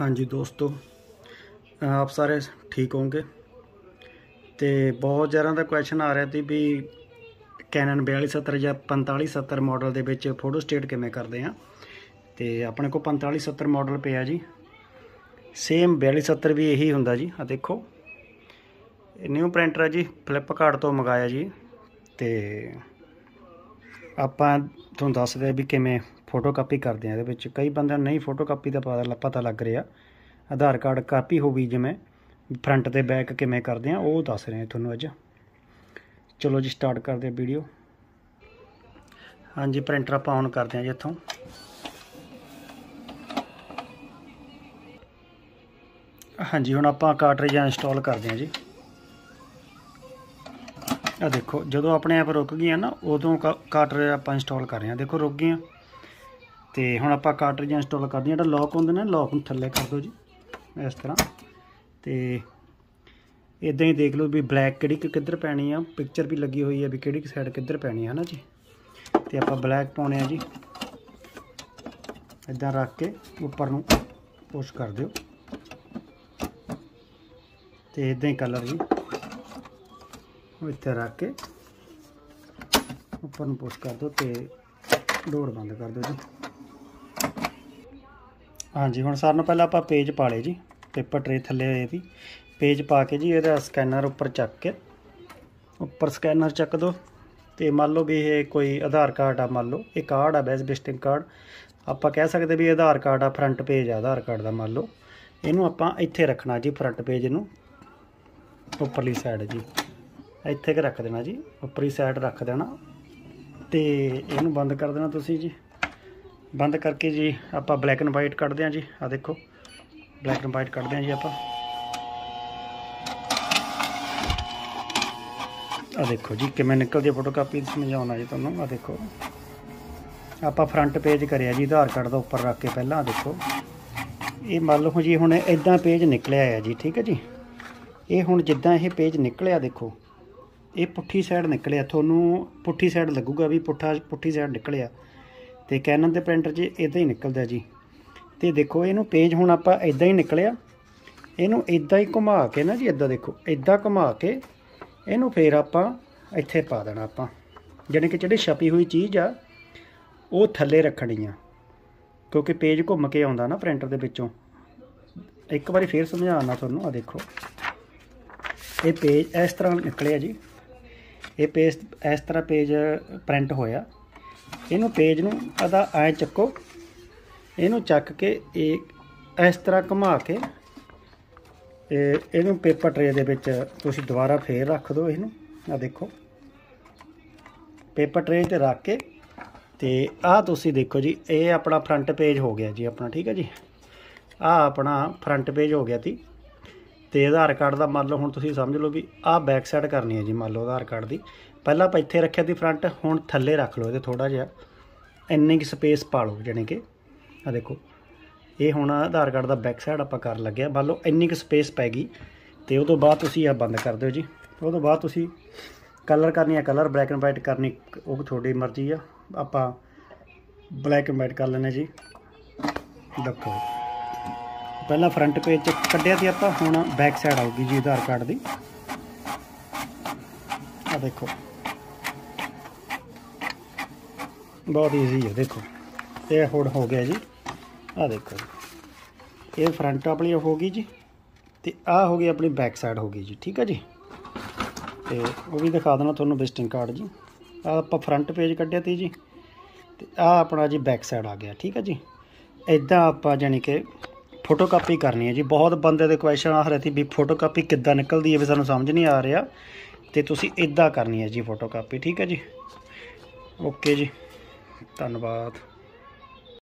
ਹਾਂਜੀ ਦੋਸਤੋ ਆਪ ਸਾਰੇ ਠੀਕ ਹੋਵੋਗੇ? ਤੇ ਬਹੁਤ ਜ਼ਿਆਦਾ ਦਾ ਕੁਐਸਚਨ ਆ ਰਿਹਾ ਸੀ ਵੀ ਕੈਨਨ 4270 ਜਾਂ 4570 ਮਾਡਲ ਦੇ ਵਿੱਚ ਫੋਟੋ ਸਟੇਟ ਕਿਵੇਂ ਕਰਦੇ ਆ? ਤੇ ਆਪਣੇ ਕੋਲ 4570 ਮਾਡਲ ਪਿਆ ਜੀ। ਸੇਮ 4270 ਵੀ ਇਹੀ ਹੁੰਦਾ ਜੀ ਆ ਦੇਖੋ। ਨਿਊ ਪ੍ਰਿੰਟਰ ਹੈ ਜੀ ਫਲਿੱਪਕਾਰਟ ਤੋਂ ਮੰਗਾਇਆ ਜੀ। ਤੇ ਆਪਾਂ ਤੁਹਾਨੂੰ ਦੱਸਦੇ ਆ ਵੀ ਕਿਵੇਂ ਫੋਟੋ ਕਾਪੀ ਕਰਦੇ ਆ ਇਹਦੇ ਵਿੱਚ। ਕਈ ਬੰਦਿਆਂ ਨੂੰ ਨਹੀਂ ਫੋਟੋ ਕਾਪੀ ਦਾ ਪਤਾ ਪਤਾ ਲੱਗ ਰਿਹਾ। ਆਧਾਰ ਕਾਰਡ ਕਾਪੀ ਹੋ ਗਈ ਜਿਵੇਂ ਫਰੰਟ ਤੇ ਬੈਕ ਕਿਵੇਂ ਕਰਦੇ ਆ, ਉਹ ਦੱਸ ਰਹੇ ਤੁਹਾਨੂੰ ਅੱਜ। ਚਲੋ ਜੀ ਸਟਾਰਟ ਕਰਦੇ ਆ ਵੀਡੀਓ ਹਾਂਜੀ ਪ੍ਰਿੰਟਰ ਆਪਾਂ ਔਨ ਕਰਦੇ ਆ ਜੀ ਇੱਥੋਂ। ਹਾਂਜੀ, ਹੁਣ ਆਪਾਂ ਕਾਰਟ੍ਰਿਜਾਂ ਇੰਸਟਾਲ ਕਰਦੇ ਆ ਜੀ। ਆ ਦੇਖੋ, ਜਦੋਂ ਆਪਣੇ ਆਪ ਰੁਕ ਗਈਆਂ ਨਾ, ਉਦੋਂ ਕਾਰਟ੍ਰਿਜ ਆਪਾਂ ਇੰਸਟਾਲ ਕਰ ਰਹੇ ਆ। ਦੇਖੋ, ਰੁਕ ਗਈਆਂ। ਤੇ ਹੁਣ ਆਪਾਂ ਕਾਰਟ੍ਰਿਜ ਇੰਸਟਾਲ ਕਰਦੇ ਹਾਂ। ਜਿਹੜਾ ਲੌਕ ਹੁੰਦਾ ਨਾ ਲੌਕ ਨੂੰ ਥੱਲੇ ਕਰ ਦਿਓ ਜੀ, ਇਸ ਤਰ੍ਹਾਂ। ਤੇ ਇਦਾਂ ਹੀ ਦੇਖ ਲਓ ਵੀ ਬਲੈਕ ਕਿਹੜੀ ਕਿ ਕਿੱਧਰ ਪੈਣੀ ਆ। ਪਿਕਚਰ ਵੀ ਲੱਗੀ ਹੋਈ ਹੈ ਵੀ ਕਿਹੜੀ ਸਾਈਡ ਕਿੱਧਰ ਪੈਣੀ ਹੈ ਨਾ ਜੀ? ਤੇ ਆਪਾਂ ਬਲੈਕ ਪਾਉਣੇ ਆ ਜੀ। ਇਦਾਂ ਰੱਖ ਕੇ ਉੱਪਰ ਨੂੰ ਪੁਸ਼ ਕਰ ਦਿਓ। ਤੇ ਇਦਾਂ ਹੀ ਕਲਰ ਜੀ। ਇੱਥੇ ਰੱਖ ਕੇ ਉੱਪਰ ਨੂੰ ਪੁਸ਼ ਕਰ ਦਿਓ ਤੇ ਡੋਰ ਬੰਦ ਕਰ ਦਿਓ ਜੀ। ਹਾਂਜੀ, ਹੁਣ ਸਾਰਿਆਂ ਨੂੰ ਪਹਿਲਾਂ ਆਪਾਂ ਪੇਜ ਪਾ ਲਏ ਜੀ ਪੇਪਰ ਟਰੇ ਥੱਲੇ ਇਹਦੀ। ਪੇਜ ਪਾ ਕੇ ਜੀ ਇਹਦਾ ਸਕੈਨਰ ਉੱਪਰ ਚੱਕ ਕੇ, ਉੱਪਰ ਸਕੈਨਰ ਚੱਕ ਦੋ, ਤੇ ਮੰਨ ਲਓ ਵੀ ਇਹ ਕੋਈ ਆਧਾਰ ਕਾਰਡ ਆ, ਮੰਨ ਲਓ ਇਹ ਕਾਰਡ ਆ ਬੈਸ ਵਿਜ਼ਿਟਿੰਗ ਕਾਰਡ ਆਪਾਂ ਕਹਿ ਸਕਦੇ ਵੀ ਆਧਾਰ ਕਾਰਡ ਆ ਫਰੰਟ ਪੇਜ ਆ, ਆਧਾਰ ਕਾਰਡ ਦਾ ਮੰਨ ਲਓ। ਇਹਨੂੰ ਆਪਾਂ ਇੱਥੇ ਰੱਖਣਾ ਜੀ ਫਰੰਟ ਪੇਜ ਨੂੰ, ਉੱਪਰਲੀ ਸਾਈਡ ਜੀ। ਇੱਥੇ ਕਿ ਰੱਖ ਦੇਣਾ ਜੀ, ਉੱਪਰਲੀ ਸਾਈਡ ਰੱਖ ਦੇਣਾ, ਤੇ ਇਹਨੂੰ ਬੰਦ ਕਰ ਦੇਣਾ ਤੁਸੀਂ ਜੀ। ਬੰਦ ਕਰਕੇ ਜੀ ਆਪਾਂ ਬਲੈਕ ਐਂਡ ਵਾਈਟ ਕੱਢਦੇ ਹਾਂ ਜੀ। ਆ ਦੇਖੋ ਬਲੈਕ ਐਂਡ ਵਾਈਟ ਕੱਢਦੇ ਹਾਂ ਜੀ ਆਪਾਂ। ਆ ਦੇਖੋ ਜੀ, ਕਿਵੇਂ ਨਿਕਲਦੀ ਹੈ ਫੋਟੋ ਕਾਪੀ ਸਮਝਾਉਣਾ ਜੀ ਤੁਹਾਨੂੰ। ਆ ਦੇਖੋ। ਆਪਾਂ ਫਰੰਟ ਪੇਜ ਕਰਿਆ ਜੀ, ਆਧਾਰ ਕਾਰਡ ਦਾ ਉੱਪਰ ਰੱਖ ਕੇ ਪਹਿਲਾਂ ਦੇਖੋ। ਇਹ ਮੰਨ ਲਓ ਜੀ ਹੁਣ ਇਦਾਂ ਪੇਜ ਨਿਕਲਿਆ ਹੈ ਜੀ, ਠੀਕ ਹੈ ਜੀ? ਇਹ ਹੁਣ ਜਿੱਦਾਂ ਇਹ ਪੇਜ ਨਿਕਲਿਆ, ਦੇਖੋ। ਇਹ ਪੁੱਠੀ ਸਾਈਡ ਨਿਕਲਿਆ। ਤੁਹਾਨੂੰ ਪੁੱਠੀ ਸਾਈਡ ਲੱਗੂਗਾ ਵੀ ਪੁੱਠਾ ਪੁੱਠੀ ਸਾਈਡ ਨਿਕਲਿਆ। ਤੇ ਕੈਨਨ ਦੇ ਪ੍ਰਿੰਟਰ 'ਚ ਇਦਾਂ ਹੀ ਨਿਕਲਦਾ ਜੀ। ਤੇ ਦੇਖੋ, ਇਹਨੂੰ ਪੇਜ ਹੁਣ ਆਪਾਂ ਇਦਾਂ ਹੀ ਨਿਕਲਿਆ। ਇਹਨੂੰ ਇਦਾਂ ਹੀ ਘੁਮਾ ਕੇ ਨਾ ਜੀ ਇਦਾਂ ਦੇਖੋ ਇਦਾਂ ਘੁਮਾ ਕੇ ਇਹਨੂੰ ਫੇਰ ਆਪਾਂ ਇੱਥੇ ਪਾ ਦੇਣਾ ਆਪਾਂ। ਜਾਣੀ ਕਿ ਜਿਹੜੀ ਛਪੀ ਹੋਈ ਚੀਜ਼ ਆ, ਉਹ ਥੱਲੇ ਰੱਖਣੀ ਆ। ਕਿਉਂਕਿ ਪੇਜ ਘੁੰਮ ਕੇ ਆਉਂਦਾ ਨਾ ਪ੍ਰਿੰਟਰ ਦੇ ਵਿੱਚੋਂ। ਇੱਕ ਵਾਰੀ ਫੇਰ ਸਮਝਾਉਣਾ ਤੁਹਾਨੂੰ ਆ ਦੇਖੋ। ਇਹ ਪੇਜ ਇਸ ਤਰ੍ਹਾਂ ਨਿਕਲਿਆ ਜੀ। ਇਹ ਪੇਜ ਇਸ ਤਰ੍ਹਾਂ ਪੇਜ ਪ੍ਰਿੰਟ ਹੋਇਆ। ਇਹਨੂੰ ਪੇਜ ਨੂੰ ਆਦਾ ਐ ਚੱਕੋ। ਇਹਨੂੰ ਚੱਕ ਕੇ ਇਹ ਇਸ ਤਰ੍ਹਾਂ ਘੁਮਾ ਕੇ ਤੇ ਇਹਨੂੰ ਪੇਪਰ ਟਰੇ ਦੇ ਵਿੱਚ ਤੁਸੀਂ ਦੁਬਾਰਾ ਫੇਰ ਰੱਖ ਦਿਓ ਇਹਨੂੰ। ਆ ਦੇਖੋ। ਪੇਪਰ ਟਰੇ ਤੇ ਰੱਖ ਕੇ ਤੇ ਆਹ ਤੁਸੀਂ ਦੇਖੋ ਜੀ, ਇਹ ਆਪਣਾ ਫਰੰਟ ਪੇਜ ਹੋ ਗਿਆ ਜੀ ਆਪਣਾ, ਠੀਕ ਹੈ ਜੀ? ਆਹ ਆਪਣਾ ਫਰੰਟ ਪੇਜ ਹੋ ਗਿਆ ਤੀ। ਤੇ ਆਧਾਰ ਕਾਰਡ ਦਾ ਮੰਨ ਲਓ ਹੁਣ ਤੁਸੀਂ ਸਮਝ ਲਓ ਵੀ ਆਹ ਬੈਕ ਸਾਈਡ ਕਰਨੀ ਹੈ ਜੀ, ਮੰਨ ਲਓ ਆਧਾਰ ਕਾਰਡ ਦੀ। ਪਹਿਲਾਂ ਆਪਾਂ ਇੱਥੇ ਰੱਖਿਆ ਸੀ ਫਰੰਟ ਹੁਣ ਥੱਲੇ ਰੱਖ ਲਓ ਇਹਦੇ ਥੋੜਾ ਜਿਹਾ। ਇੰਨੀ ਕਿ ਸਪੇਸ ਪਾ ਲਓ ਜਾਨੀ ਕਿ। ਆ ਦੇਖੋ, ਇਹ ਹੁਣ ਆਧਾਰ ਕਾਰਡ ਦਾ ਬੈਕ ਸਾਈਡ ਆਪਾਂ ਕਰਨ ਲੱਗਿਆ ਮੰਨ ਲਓ ਇੰਨੀ ਕਿ ਸਪੇਸ ਪੈ ਗਈ ਤੇ ਉਹ ਤੋਂ ਬਾਅਦ ਤੁਸੀਂ ਆ ਬੰਦ ਕਰ ਦਿਓ ਜੀ। ਉਹ ਤੋਂ ਬਾਅਦ ਤੁਸੀਂ ਕਲਰ ਕਰਨੀ ਹੈ ਕਲਰ ਬਲੈਕ ਐਂਡ ਵਾਈਟ ਕਰਨੀ, ਉਹ ਤੁਹਾਡੀ ਮਰਜ਼ੀ ਆ। ਆਪਾਂ ਬਲੈਕ ਐਂਡ ਵਾਈਟ ਕਰ ਲੈਣੇ ਜੀ। ਦੇਖੋ। ਪਹਿਲਾਂ ਫਰੰਟ ਪੇਜ ਚ ਕੱਢਿਆ ਸੀ ਆਪਾਂ, ਹੁਣ ਬੈਕ ਸਾਈਡ ਆਊਗੀ ਜੀ ਆਧਾਰ ਕਾਰਡ ਦੀ। ਆ ਦੇਖੋ। ਬਹੁਤ ਈਜ਼ੀ ਹੈ ਦੇਖੋ। ਇਹ ਹੁਣ ਹੋ ਗਿਆ ਜੀ। ਆ ਦੇਖੋ ਇਹ ਫਰੰਟ ਆਪਣੀ ਹੋ ਗਈ ਜੀ, ਤੇ ਆ ਹੋ ਗਈ ਆਪਣੀ ਬੈਕ ਸਾਈਡ ਹੋ ਗਈ ਜੀ, ਠੀਕ ਹੈ ਜੀ? ਤੇ ਉਹ ਵੀ ਦਿਖਾ ਦੇਣਾ ਤੁਹਾਨੂੰ ਵਿਜ਼ਿਟਿੰਗ ਕਾਰਡ ਜੀ। ਆ ਆਪਾਂ ਫਰੰਟ ਪੇਜ ਕੱਢਿਆ ਤੀ ਜੀ, ਤੇ ਆ ਆਪਣਾ ਜੀ ਬੈਕ ਸਾਈਡ ਆ ਗਿਆ, ਠੀਕ ਹੈ ਜੀ? ਇਦਾਂ ਆਪਾਂ ਜਾਨੀ ਕਿ ਫੋਟੋ ਕਾਪੀ ਕਰਨੀ ਹੈ ਜੀ। ਬਹੁਤ ਬੰਦੇ ਦੇ ਕੁਐਸਚਨ ਆ ਰਹੇ ਸੀ ਵੀ ਫੋਟੋ ਕਾਪੀ ਕਿੱਦਾਂ ਨਿਕਲਦੀ ਹੈ ਵੀ ਸਾਨੂੰ ਸਮਝ ਨਹੀਂ ਆ ਰਿਹਾ। ਤੇ ਤੁਸੀਂ ਇਦਾਂ ਕਰਨੀ ਹੈ ਜੀ ਫੋਟੋ ਕਾਪੀ ਠੀਕ ਹੈ ਜੀ? ਓਕੇ ਜੀ। ਧੰਨਵਾਦ।